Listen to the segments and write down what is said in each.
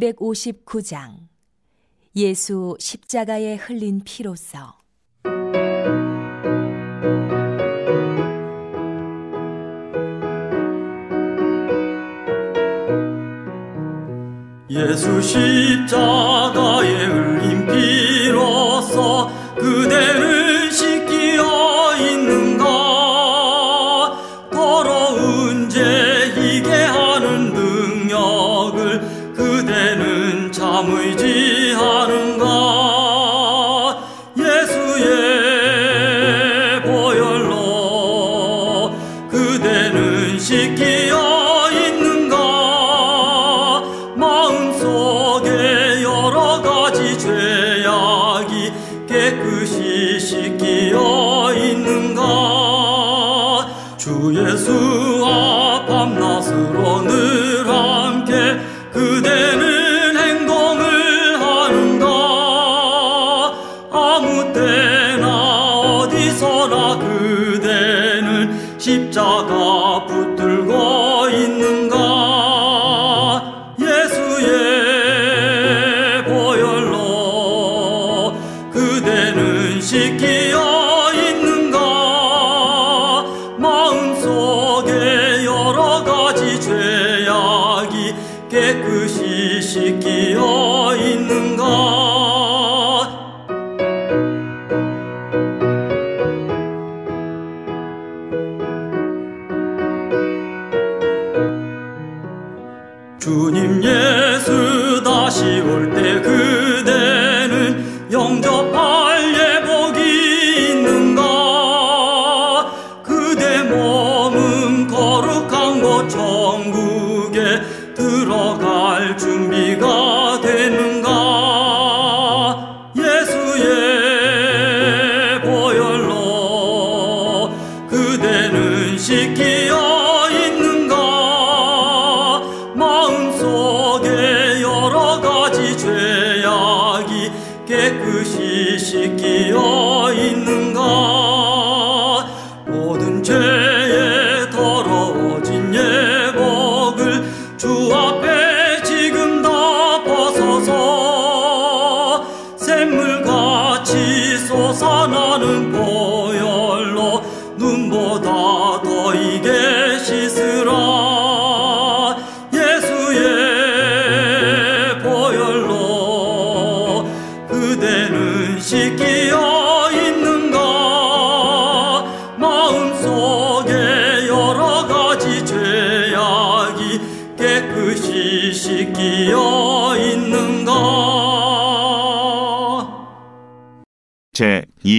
259장. 예수 십자가에 흘린 피로써. 예수 십자가에 흘린 죄악이 깨끗이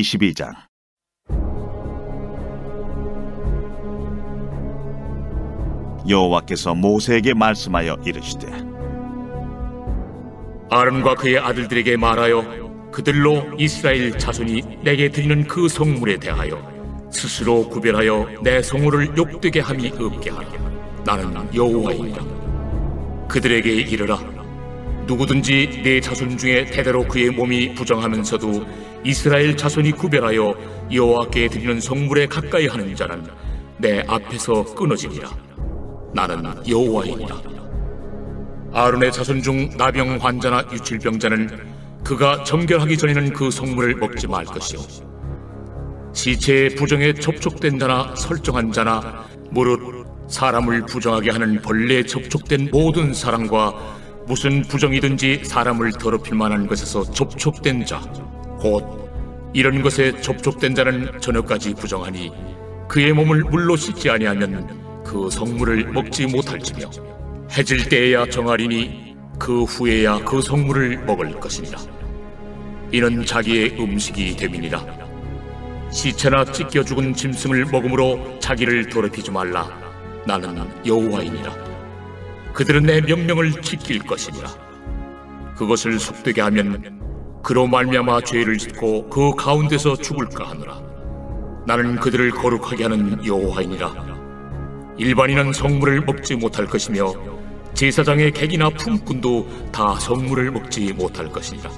22장. 여호와께서 모세에게 말씀하여 이르시되 아론과 그의 아들들에게 말하여 그들로 이스라엘 자손이 내게 드리는 그 성물에 대하여 스스로 구별하여 내 성물을 욕되게 함이 없게 하라. 나는 여호와이니라. 그들에게 이르라. 누구든지 내 자손 중에 대대로 그의 몸이 부정하면서도 이스라엘 자손이 구별하여 여호와께 드리는 성물에 가까이 하는 자는 내 앞에서 끊어지니라 나는 여호와이니라 아론의 자손 중 나병 환자나 유출병자는 그가 정결하기 전에는 그 성물을 먹지 말 것이요. 시체의 부정에 접촉된 자나 설정한 자나 무릇 사람을 부정하게 하는 벌레에 접촉된 모든 사람과 무슨 부정이든지 사람을 더럽힐 만한 것에서 접촉된 자 곧 이런 것에 접촉된 자는 저녁까지 부정하니 그의 몸을 물로 씻지 아니하면 그 성물을 먹지 못할지며 해질 때에야 정하리니 그 후에야 그 성물을 먹을 것이니라 이는 자기의 음식이 됨이니라. 시체나 찢겨 죽은 짐승을 먹음으로 자기를 더럽히지 말라. 나는 여호와이니라. 그들은 내 명령을 지킬 것이니라. 그것을 속되게 하면 그로 말미암아 죄를 짓고 그 가운데서 죽을까 하노라. 나는 그들을 거룩하게 하는 여호와이니라. 일반인은 성물을 먹지 못할 것이며 제사장의 객이나 품꾼도 다 성물을 먹지 못할 것이니라.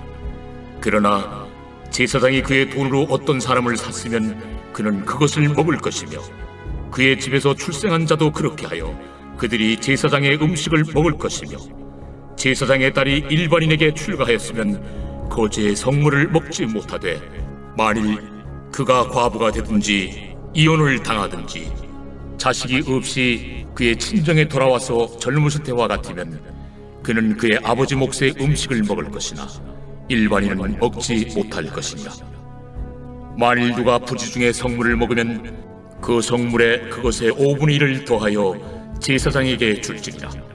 그러나 제사장이 그의 돈으로 어떤 사람을 샀으면 그는 그것을 먹을 것이며 그의 집에서 출생한 자도 그렇게 하여 그들이 제사장의 음식을 먹을 것이며 제사장의 딸이 일반인에게 출가하였으면 거제의 성물을 먹지 못하되 만일 그가 과부가 되든지 이혼을 당하든지 자식이 없이 그의 친정에 돌아와서 젊으실 때와 같으면 그는 그의 아버지 몫의 음식을 먹을 것이나 일반인은 먹지 못할 것이니라. 만일 누가 부지 중에 성물을 먹으면 그 성물에 그것의 5분의 1을 더하여 제사장에게 줄지니라.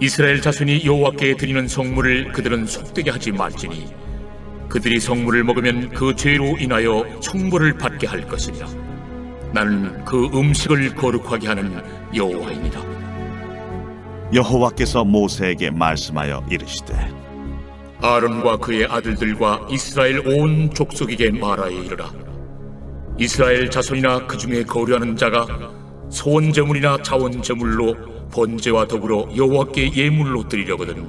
이스라엘 자손이 여호와께 드리는 성물을 그들은 속되게 하지 말지니 그들이 성물을 먹으면 그 죄로 인하여 청벌을 받게 할 것이니라. 나는 그 음식을 거룩하게 하는 여호와이니라. 여호와께서 모세에게 말씀하여 이르시되 아론과 그의 아들들과 이스라엘 온 족속에게 말하여 이르라. 이스라엘 자손이나 그 중에 거류하는 자가 소원 제물이나 자원 제물로 번제와 더불어 여호와께 예물로 드리려거든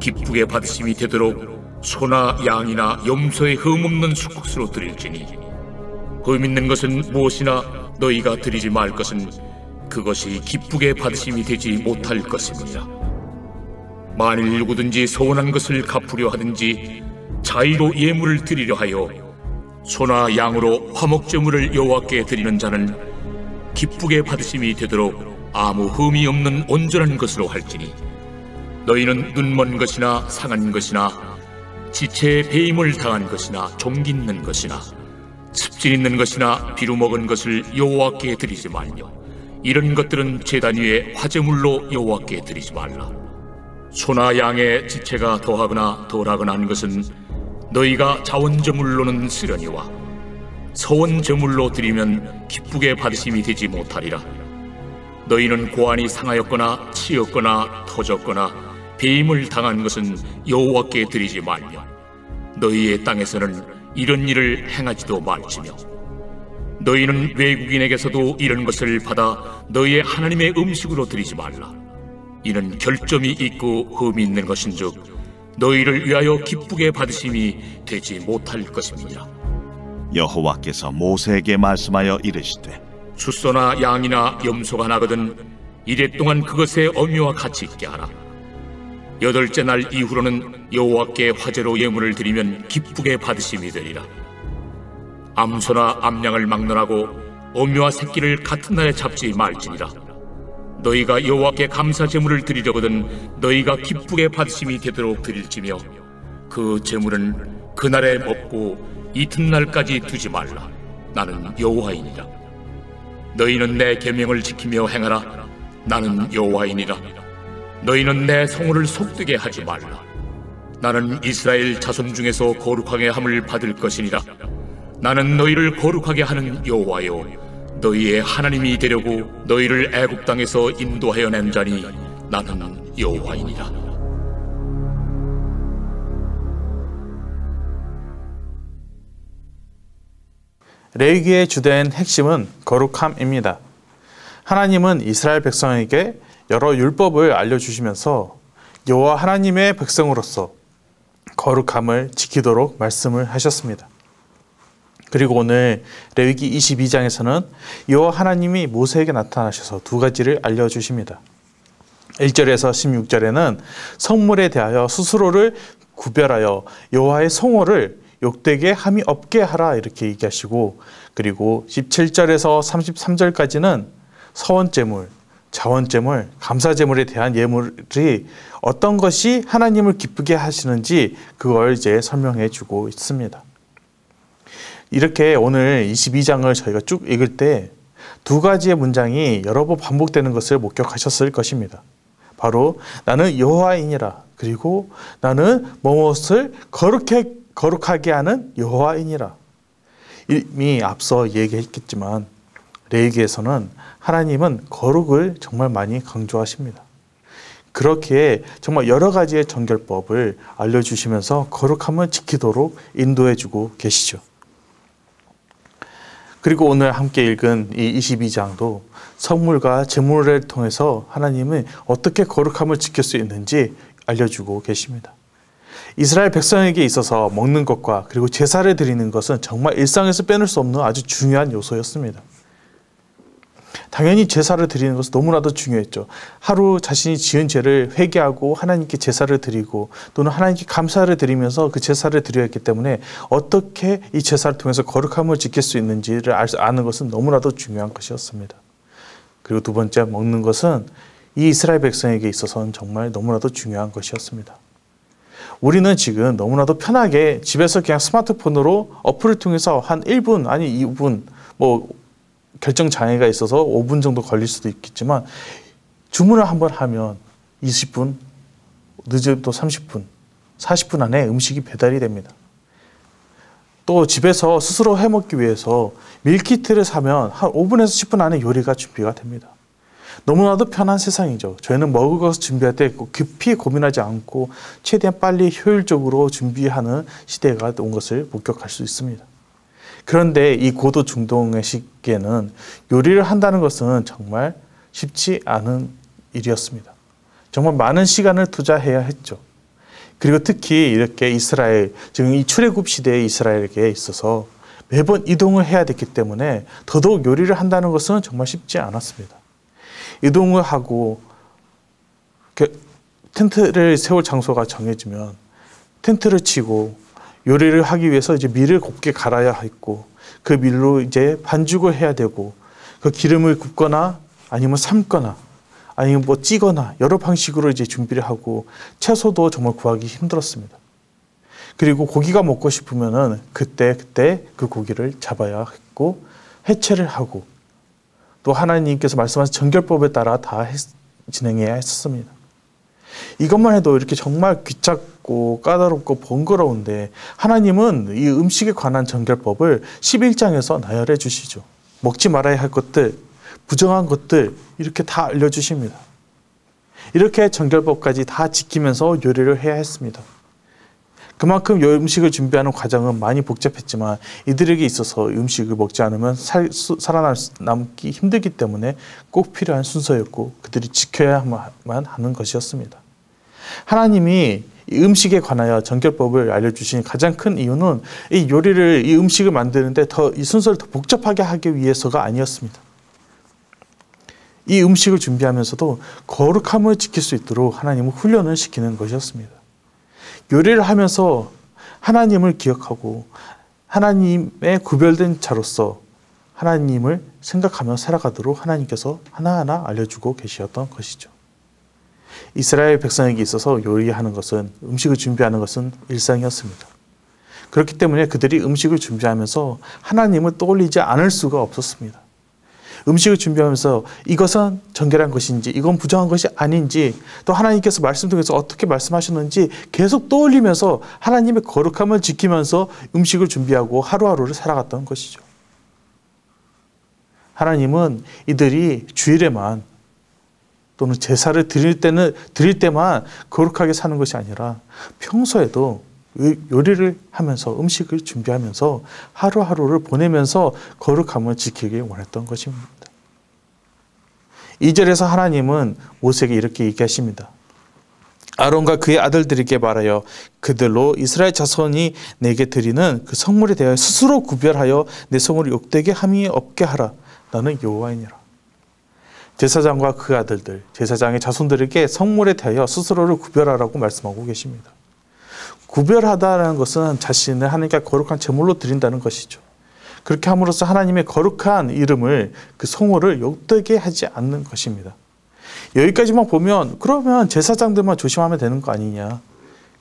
기쁘게 받으심이 되도록 소나 양이나 염소의 흠 없는 수국수로 드릴지니 흠 있는 것은 무엇이나 너희가 드리지 말 것은 그것이 기쁘게 받으심이 되지 못할 것입니다. 만일 누구든지 소원한 것을 갚으려 하든지 자의로 예물을 드리려 하여 소나 양으로 화목제물을 여호와께 드리는 자는 기쁘게 받으심이 되도록 아무 흠이 없는 온전한 것으로 할지니 너희는 눈먼 것이나 상한 것이나 지체에 배임을 당한 것이나 종기 있는 것이나 습질 있는 것이나 비루 먹은 것을 여호와께 드리지 말며 이런 것들은 제단 위에 화제물로 여호와께 드리지 말라. 소나 양의 지체가 더하거나 덜하거나 한 것은 너희가 자원제물로는 쓰려니와 서원제물로 드리면 기쁘게 받으심이 되지 못하리라 너희는 고안이 상하였거나 치였거나 터졌거나 배임을 당한 것은 여호와께 드리지 말며 너희의 땅에서는 이런 일을 행하지도 말지며 너희는 외국인에게서도 이런 것을 받아 너희의 하나님의 음식으로 드리지 말라. 이는 결점이 있고 흠이 있는 것인즉 너희를 위하여 기쁘게 받으심이 되지 못할 것입니다. 여호와께서 모세에게 말씀하여 이르시되 수소나 양이나 염소가 나거든 이래 동안 그것의 어미와 같이 있게 하라. 여덟째 날 이후로는 여호와께 화제로 예물을 드리면 기쁘게 받으심이 되리라. 암소나 암양을 막론하고 어미와 새끼를 같은 날에 잡지 말지니라. 너희가 여호와께 감사 제물을 드리려거든 너희가 기쁘게 받으심이 되도록 드릴지며 그 제물은 그날에 먹고 이튿날까지 두지 말라. 나는 여호와이니라. 너희는 내 계명을 지키며 행하라. 나는 여호와이니라. 너희는 내 성호를 속되게 하지 말라. 나는 이스라엘 자손 중에서 거룩하게 함을 받을 것이니라. 나는 너희를 거룩하게 하는 여호와요. 너희의 하나님이 되려고 너희를 애굽 땅에서 인도하여 낸 자니 나는 여호와이니라. 레위기의 주된 핵심은 거룩함입니다. 하나님은 이스라엘 백성에게 여러 율법을 알려주시면서 여호와 하나님의 백성으로서 거룩함을 지키도록 말씀을 하셨습니다. 그리고 오늘 레위기 22장에서는 여호와 하나님이 모세에게 나타나셔서 두 가지를 알려주십니다. 1절에서 16절에는 성물에 대하여 스스로를 구별하여 여호와의 성호를 욕되게 함이 없게 하라 이렇게 얘기하시고 그리고 17절에서 33절까지는 서원제물, 자원제물, 감사제물에 대한 예물이 어떤 것이 하나님을 기쁘게 하시는지 그걸 이제 설명해 주고 있습니다. 이렇게 오늘 22장을 저희가 쭉 읽을 때 두 가지의 문장이 여러 번 반복되는 것을 목격하셨을 것입니다. 바로 나는 여호와이니라 그리고 나는 무엇을 거룩해 거룩하게 하는 여호와이니라. 이미 앞서 얘기했겠지만 레이기에서는 하나님은 거룩을 정말 많이 강조하십니다. 그렇게 정말 여러 가지의 정결법을 알려주시면서 거룩함을 지키도록 인도해주고 계시죠. 그리고 오늘 함께 읽은 이 22장도 성물과 제물을 통해서 하나님은 어떻게 거룩함을 지킬 수 있는지 알려주고 계십니다. 이스라엘 백성에게 있어서 먹는 것과 그리고 제사를 드리는 것은 정말 일상에서 빼놓을 수 없는 아주 중요한 요소였습니다. 당연히 제사를 드리는 것은 너무나도 중요했죠. 하루 자신이 지은 죄를 회개하고 하나님께 제사를 드리고 또는 하나님께 감사를 드리면서 그 제사를 드려야 했기 때문에 어떻게 이 제사를 통해서 거룩함을 지킬 수 있는지를 아는 것은 너무나도 중요한 것이었습니다. 그리고 두 번째 먹는 것은 이 이스라엘 백성에게 있어서는 정말 너무나도 중요한 것이었습니다. 우리는 지금 너무나도 편하게 집에서 그냥 스마트폰으로 어플을 통해서 한 1분 아니 2분 뭐 결정 장애가 있어서 5분 정도 걸릴 수도 있겠지만 주문을 한번 하면 20분 늦어도 30분 40분 안에 음식이 배달이 됩니다. 또 집에서 스스로 해 먹기 위해서 밀키트를 사면 한 5분에서 10분 안에 요리가 준비가 됩니다. 너무나도 편한 세상이죠. 저희는 먹을 것을 준비할 때 깊이 고민하지 않고 최대한 빨리 효율적으로 준비하는 시대가 온 것을 목격할 수 있습니다. 그런데 이 고도 중동의 시기에는 요리를 한다는 것은 정말 쉽지 않은 일이었습니다. 정말 많은 시간을 투자해야 했죠. 그리고 특히 이렇게 이스라엘, 지금 이 출애굽 시대의 이스라엘에게 있어서 매번 이동을 해야 됐기 때문에 더더욱 요리를 한다는 것은 정말 쉽지 않았습니다. 이동을 하고 텐트를 세울 장소가 정해지면 텐트를 치고 요리를 하기 위해서 이제 밀을 곱게 갈아야 했고 그 밀로 이제 반죽을 해야 되고 그 기름을 굽거나 아니면 삶거나 아니면 뭐 찌거나 여러 방식으로 이제 준비를 하고 채소도 정말 구하기 힘들었습니다. 그리고 고기가 먹고 싶으면은 그때 그때 그 고기를 잡아야 했고 해체를 하고 또 하나님께서 말씀하신 정결법에 따라 다 진행해야 했었습니다. 이것만 해도 이렇게 정말 귀찮고 까다롭고 번거로운데 하나님은 이 음식에 관한 정결법을 11장에서 나열해 주시죠. 먹지 말아야 할 것들, 부정한 것들 이렇게 다 알려주십니다. 이렇게 정결법까지 다 지키면서 요리를 해야 했습니다. 그만큼 음식을 준비하는 과정은 많이 복잡했지만 이들에게 있어서 음식을 먹지 않으면 살, 살아남기 힘들기 때문에 꼭 필요한 순서였고 그들이 지켜야만 하는 것이었습니다. 하나님이 이 음식에 관하여 정결법을 알려주신 가장 큰 이유는 이 요리를 이 음식을 만드는데 더 이 순서를 더 복잡하게 하기 위해서가 아니었습니다. 이 음식을 준비하면서도 거룩함을 지킬 수 있도록 하나님은 훈련을 시키는 것이었습니다. 요리를 하면서 하나님을 기억하고 하나님의 구별된 자로서 하나님을 생각하며 살아가도록 하나님께서 하나하나 알려주고 계셨던 것이죠. 이스라엘 백성에게 있어서 요리하는 것은 음식을 준비하는 것은 일상이었습니다. 그렇기 때문에 그들이 음식을 준비하면서 하나님을 떠올리지 않을 수가 없었습니다. 음식을 준비하면서 이것은 정결한 것인지 이건 부정한 것이 아닌지 또 하나님께서 말씀 통해서 어떻게 말씀하셨는지 계속 떠올리면서 하나님의 거룩함을 지키면서 음식을 준비하고 하루하루를 살아갔던 것이죠. 하나님은 이들이 주일에만 또는 제사를 드릴 때는 드릴 때만 거룩하게 사는 것이 아니라 평소에도 요리를 하면서 음식을 준비하면서 하루하루를 보내면서 거룩함을 지키길 원했던 것입니다. 2절에서 하나님은 모세에게 이렇게 얘기하십니다. 아론과 그의 아들들에게 말하여 그들로 이스라엘 자손이 내게 드리는 그 성물에 대하여 스스로 구별하여 내 성을 욕되게 함이 없게 하라. 나는 여호와이니라. 제사장과 그 아들들, 제사장의 자손들에게 성물에 대하여 스스로를 구별하라고 말씀하고 계십니다. 구별하다라는 것은 자신을 하나님께 거룩한 제물로 드린다는 것이죠. 그렇게 함으로써 하나님의 거룩한 이름을 그 성호를 욕되게 하지 않는 것입니다. 여기까지만 보면 그러면 제사장들만 조심하면 되는 거 아니냐.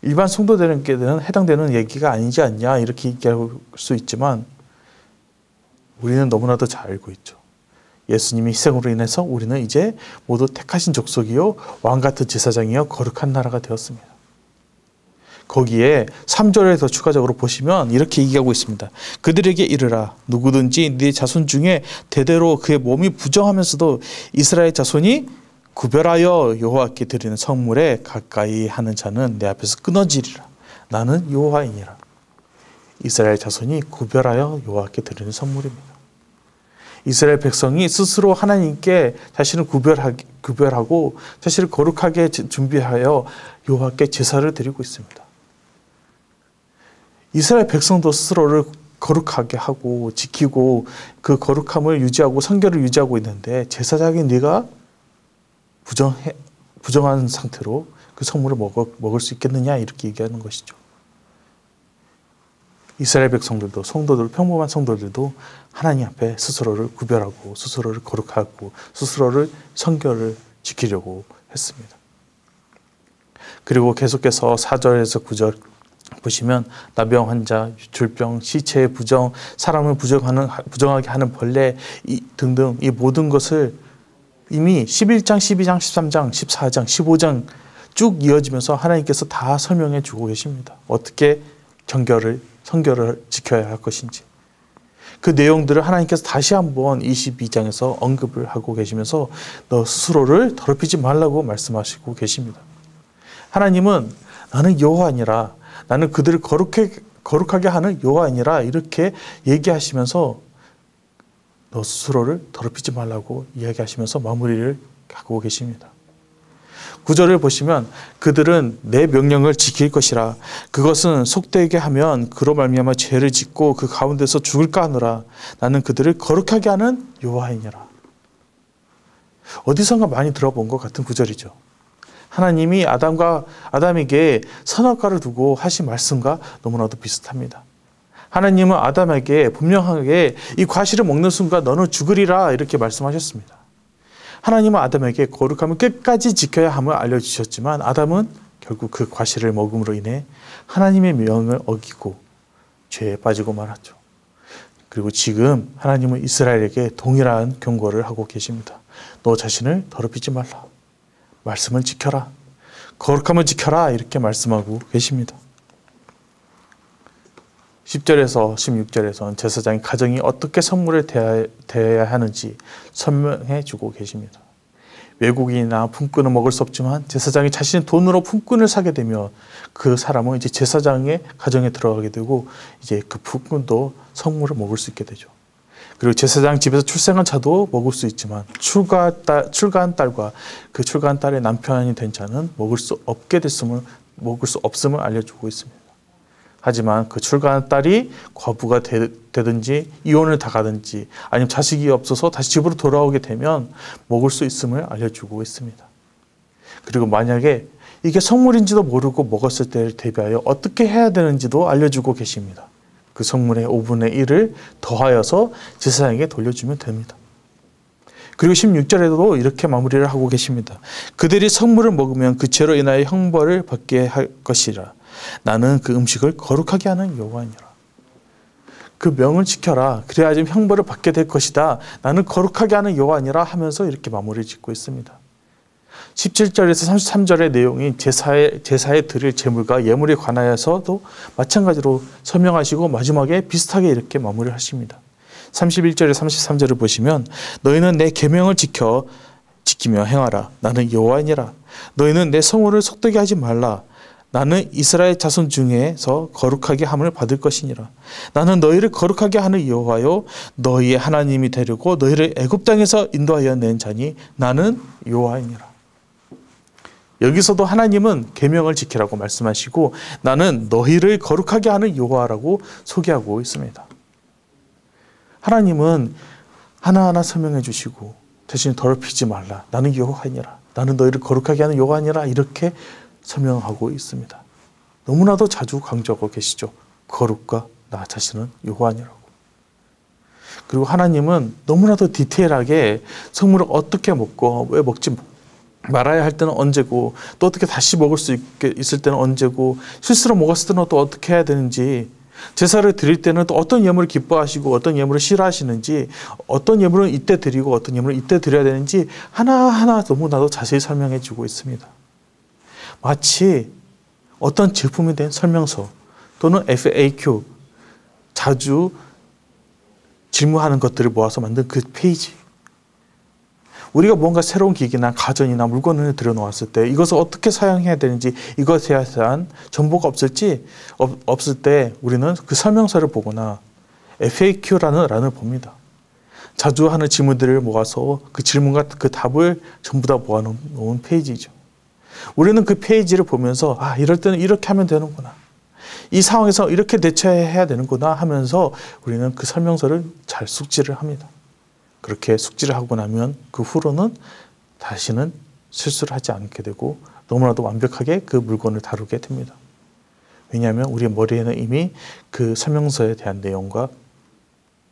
일반 성도들에게는 해당되는 얘기가 아니지 않냐 이렇게 얘기할 수 있지만 우리는 너무나도 잘 알고 있죠. 예수님의 희생으로 인해서 우리는 이제 모두 택하신 족속이요 왕 같은 제사장이요 거룩한 나라가 되었습니다. 거기에 3절에서 추가적으로 보시면 이렇게 얘기하고 있습니다. 그들에게 이르라 누구든지 네 자손 중에 대대로 그의 몸이 부정하면서도 이스라엘 자손이 구별하여 여호와께 드리는 성물에 가까이 하는 자는 내 앞에서 끊어지리라. 나는 여호와이니라. 이스라엘 자손이 구별하여 여호와께 드리는 선물입니다. 이스라엘 백성이 스스로 하나님께 자신을 구별하고 자신을 거룩하게 준비하여 여호와께 제사를 드리고 있습니다. 이스라엘 백성도 스스로를 거룩하게 하고 지키고 그 거룩함을 유지하고 성결을 유지하고 있는데 제사장이 네가 부정해 부정한 상태로 그 성물을 먹어, 먹을 수 있겠느냐 이렇게 얘기하는 것이죠. 이스라엘 백성들도 성도들 평범한 성도들도 하나님 앞에 스스로를 구별하고 스스로를 거룩하고 스스로를 성결을 지키려고 했습니다. 그리고 계속해서 4절에서 9절 보시면 나병 환자, 유출병, 시체의 부정, 사람을 부정하는 부정하게 하는 벌레 이, 등등 이 모든 것을 이미 11장, 12장, 13장, 14장, 15장 쭉 이어지면서 하나님께서 다 설명해 주고 계십니다. 어떻게 정결을 성결을 지켜야 할 것인지. 그 내용들을 하나님께서 다시 한번 22장에서 언급을 하고 계시면서 너 스스로를 더럽히지 말라고 말씀하시고 계십니다. 하나님은 나는 여호와니라 나는 그들을 거룩해, 거룩하게 하는 여호와니라 이렇게 얘기하시면서 너 스스로를 더럽히지 말라고 이야기하시면서 마무리를 하고 계십니다. 구절을 보시면 그들은 내 명령을 지킬 것이라 그것은 속되게 하면 그로 말미암아 죄를 짓고 그 가운데서 죽을까 하노라 나는 그들을 거룩하게 하는 여호와이니라 어디선가 많이 들어본 것 같은 구절이죠. 하나님이 아담과 아담에게 선악과를 두고 하신 말씀과 너무나도 비슷합니다. 하나님은 아담에게 분명하게 이 과실을 먹는 순간 너는 죽으리라 이렇게 말씀하셨습니다. 하나님은 아담에게 거룩함을 끝까지 지켜야 함을 알려주셨지만 아담은 결국 그 과실을 먹음으로 인해 하나님의 명을 어기고 죄에 빠지고 말았죠. 그리고 지금 하나님은 이스라엘에게 동일한 경고를 하고 계십니다. 너 자신을 더럽히지 말라. 말씀을 지켜라. 거룩함을 지켜라. 이렇게 말씀하고 계십니다. 10절에서 16절에서는 제사장이 가정이 어떻게 선물을 대해야 하는지 설명해 주고 계십니다. 외국인이나 품꾼은 먹을 수 없지만 제사장이 자신의 돈으로 품꾼을 사게 되면 그 사람은 이제 제사장의 가정에 들어가게 되고 이제 그 품꾼도 선물을 먹을 수 있게 되죠. 그리고 제사장 집에서 출생한 자도 먹을 수 있지만 출가한 딸과 그 출가한 딸의 남편이 된 자는 먹을 수 없게 됐음을 먹을 수 없음을 알려주고 있습니다. 하지만 그 출가한 딸이 과부가 되, 든지 이혼을 당하든지 아니면 자식이 없어서 다시 집으로 돌아오게 되면 먹을 수 있음을 알려주고 있습니다. 그리고 만약에 이게 성물인지도 모르고 먹었을 때를 대비하여 어떻게 해야 되는지도 알려주고 계십니다. 그 성물의 5분의 1을 더하여서 제사장에게 돌려주면 됩니다. 그리고 16절에도 이렇게 마무리를 하고 계십니다. 그들이 성물을 먹으면 그 죄로 인하여 형벌을 받게 할 것이라. 나는 그 음식을 거룩하게 하는 여호와니라. 그 명을 지켜라. 그래야 지 형벌을 받게 될 것이다. 나는 거룩하게 하는 여호와니라 하면서 이렇게 마무리 짓고 있습니다. 17절에서 33절의 내용이 제사에, 제사에 드릴 제물과 예물에 관하여서도 마찬가지로 설명하시고 마지막에 비슷하게 이렇게 마무리를 하십니다. 31절에 33절을 보시면 너희는 내 계명을 지켜 지키며 행하라. 나는 여호와니라. 너희는 내 성호를 속되게 하지 말라. 나는 이스라엘 자손 중에서 거룩하게 함을 받을 것이니라. 나는 너희를 거룩하게 하는 여호와요 너희의 하나님이 되려고 너희를 애굽 땅에서 인도하여 낸 자니 나는 여호와이니라. 여기서도 하나님은 계명을 지키라고 말씀하시고 나는 너희를 거룩하게 하는 여호와라고 소개하고 있습니다. 하나님은 하나하나 설명해 주시고 대신 더럽히지 말라. 나는 여호와니라. 나는 너희를 거룩하게 하는 여호와니라. 이렇게 설명하고 있습니다. 너무나도 자주 강조하고 계시죠. 거룩과 나 자신은 여호와니라고. 그리고 하나님은 너무나도 디테일하게 성물을 어떻게 먹고 왜 먹지 말아야 할 때는 언제고 또 어떻게 다시 먹을 수 있게 있을 때는 언제고 실수로 먹었을 때는 또 어떻게 해야 되는지 제사를 드릴 때는 또 어떤 예물을 기뻐하시고 어떤 예물을 싫어하시는지 어떤 예물은 이때 드리고 어떤 예물은 이때 드려야 되는지 하나하나 너무나도 자세히 설명해 주고 있습니다. 마치 어떤 제품에 대한 설명서 또는 FAQ 자주 질문하는 것들을 모아서 만든 그 페이지 우리가 뭔가 새로운 기기나 가전이나 물건을 들여놓았을 때 이것을 어떻게 사용해야 되는지 이것에 대한 정보가 없을지 없, 없을 때 우리는 그 설명서를 보거나 FAQ라는 란을 봅니다. 자주 하는 질문들을 모아서 그 질문과 그 답을 전부 다 모아놓은 페이지죠. 우리는 그 페이지를 보면서 아 이럴 때는 이렇게 하면 되는구나. 이 상황에서 이렇게 대처해야 되는구나 하면서 우리는 그 설명서를 잘 숙지를 합니다. 그렇게 숙지를 하고 나면 그 후로는 다시는 실수를 하지 않게 되고 너무나도 완벽하게 그 물건을 다루게 됩니다. 왜냐하면 우리의 머리에는 이미 그 설명서에 대한 내용과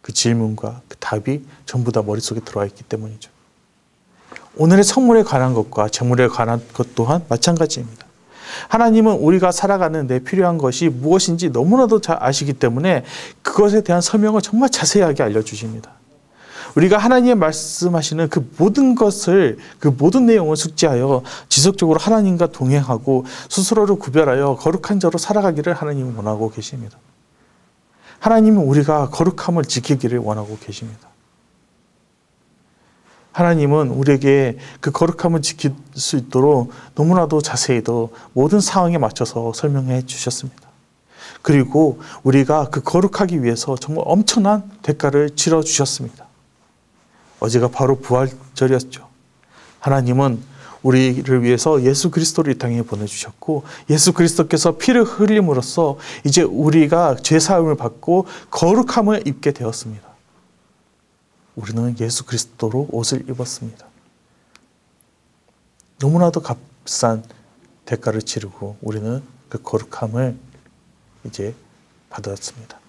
그 질문과 그 답이 전부 다 머릿속에 들어와 있기 때문이죠. 오늘의 성물에 관한 것과 재물에 관한 것 또한 마찬가지입니다. 하나님은 우리가 살아가는데 필요한 것이 무엇인지 너무나도 잘 아시기 때문에 그것에 대한 설명을 정말 자세하게 알려주십니다. 우리가 하나님의 말씀하시는 그 모든 것을 그 모든 내용을 숙지하여 지속적으로 하나님과 동행하고 스스로를 구별하여 거룩한 자로 살아가기를 하나님은 원하고 계십니다. 하나님은 우리가 거룩함을 지키기를 원하고 계십니다. 하나님은 우리에게 그 거룩함을 지킬 수 있도록 너무나도 자세히도 모든 상황에 맞춰서 설명해 주셨습니다. 그리고 우리가 그 거룩하기 위해서 정말 엄청난 대가를 치러 주셨습니다. 어제가 바로 부활절이었죠. 하나님은 우리를 위해서 예수 그리스도를 이 땅에 보내주셨고 예수 그리스도께서 피를 흘림으로써 이제 우리가 죄 사함을 받고 거룩함을 입게 되었습니다. 우리는 예수 그리스도로 옷을 입었습니다. 너무나도 값싼 대가를 치르고 우리는 그 거룩함을 이제 받았습니다.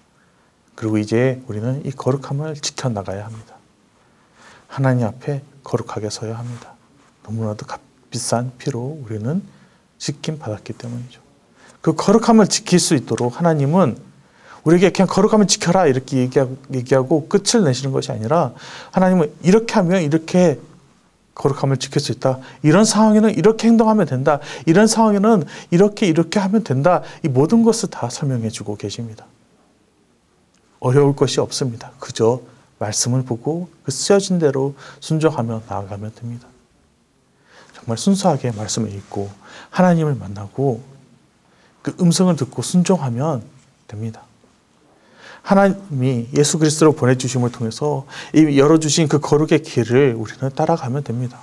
그리고 이제 우리는 이 거룩함을 지켜나가야 합니다. 하나님 앞에 거룩하게 서야 합니다. 너무나도 값비싼 피로 우리는 씻김 받았기 때문이죠. 그 거룩함을 지킬 수 있도록 하나님은 우리에게 그냥 거룩함을 지켜라 이렇게 얘기하고 끝을 내시는 것이 아니라 하나님은 이렇게 하면 이렇게 거룩함을 지킬 수 있다. 이런 상황에는 이렇게 행동하면 된다. 이런 상황에는 이렇게 이렇게 하면 된다. 이 모든 것을 다 설명해 주고 계십니다. 어려울 것이 없습니다. 그저 말씀을 보고 그 쓰여진 대로 순종하며 나아가면 됩니다. 정말 순수하게 말씀을 읽고 하나님을 만나고 그 음성을 듣고 순종하면 됩니다. 하나님이 예수 그리스도로 보내주심을 통해서 이 열어주신 그 거룩의 길을 우리는 따라가면 됩니다.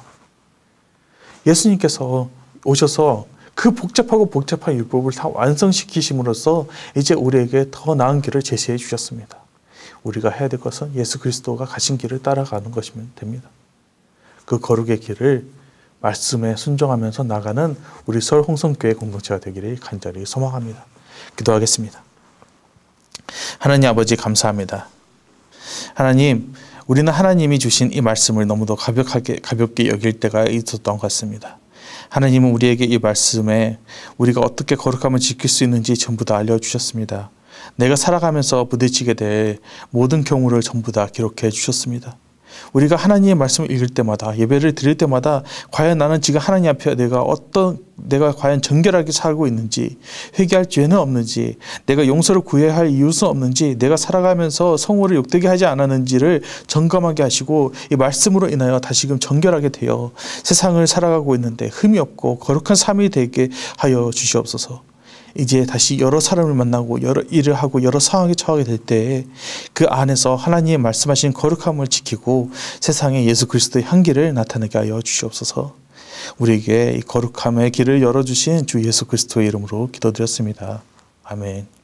예수님께서 오셔서 그 복잡하고 복잡한 율법을 다 완성시키심으로써 이제 우리에게 더 나은 길을 제시해 주셨습니다. 우리가 해야 될 것은 예수 그리스도가 가신 길을 따라가는 것이면 됩니다. 그 거룩의 길을 말씀에 순종하면서 나가는 우리 서울 홍성교회 공동체가 되기를 간절히 소망합니다. 기도하겠습니다. 하나님 아버지 감사합니다. 하나님, 우리는 하나님이 주신 이 말씀을 너무도 가볍게 가볍게 여길 때가 있었던 것 같습니다. 하나님은 우리에게 이 말씀에 우리가 어떻게 거룩함을 지킬 수 있는지 전부 다 알려주셨습니다. 내가 살아가면서 부딪히게 될 모든 경우를 전부 다 기록해 주셨습니다. 우리가 하나님의 말씀을 읽을 때마다 예배를 드릴 때마다 과연 나는 지금 하나님 앞에 내가 어떤 내가 과연 정결하게 살고 있는지 회개할 죄는 없는지 내가 용서를 구해야 할 이유는 없는지 내가 살아가면서 성호를 욕되게 하지 않았는지를 점검하게 하시고 이 말씀으로 인하여 다시금 정결하게 되어 세상을 살아가고 있는데 흠이 없고 거룩한 삶이 되게 하여 주시옵소서. 이제 다시 여러 사람을 만나고 여러 일을 하고 여러 상황에 처하게 될 때 그 안에서 하나님의 말씀하신 거룩함을 지키고 세상에 예수 그리스도의 향기를 나타내게 하여 주시옵소서. 우리에게 이 거룩함의 길을 열어주신 주 예수 그리스도의 이름으로 기도드렸습니다. 아멘.